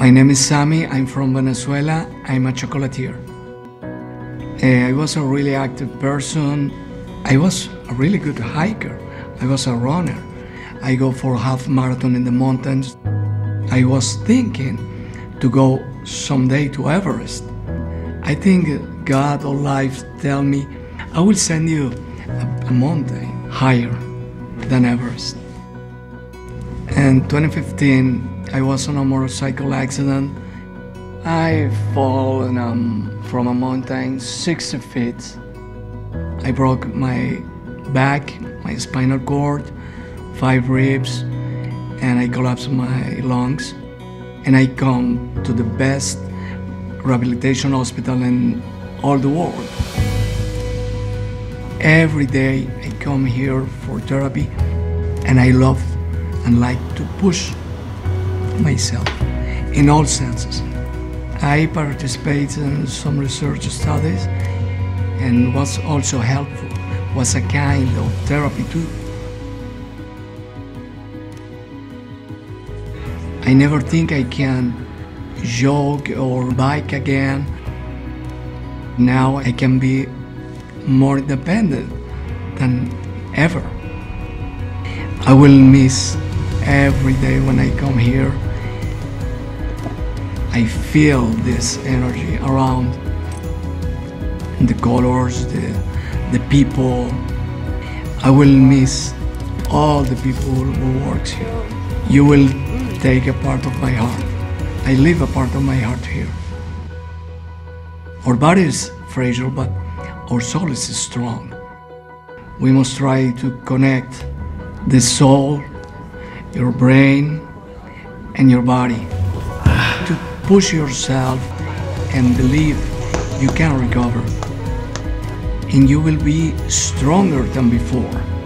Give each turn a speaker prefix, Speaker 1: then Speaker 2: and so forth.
Speaker 1: My name is Sami. I'm from Venezuela. I'm a chocolatier. Uh, I was a really active person. I was a really good hiker. I was a runner. I go for half marathon in the mountains. I was thinking to go someday to Everest. I think God or life tell me, I will send you a, a mountain higher than Everest. In 2015, I was on a motorcycle accident. I fall um, from a mountain 60 feet. I broke my back, my spinal cord, five ribs, and I collapsed my lungs. And I come to the best rehabilitation hospital in all the world. Every day I come here for therapy, and I love and like to push myself in all senses. I participated in some research studies and what's also helpful was a kind of therapy too. I never think I can jog or bike again. Now I can be more independent than ever. I will miss every day when I come here. I feel this energy around the colors, the, the people. I will miss all the people who works here. You will take a part of my heart. I leave a part of my heart here. Our body is fragile, but our soul is strong. We must try to connect the soul, your brain, and your body push yourself and believe you can recover. And you will be stronger than before.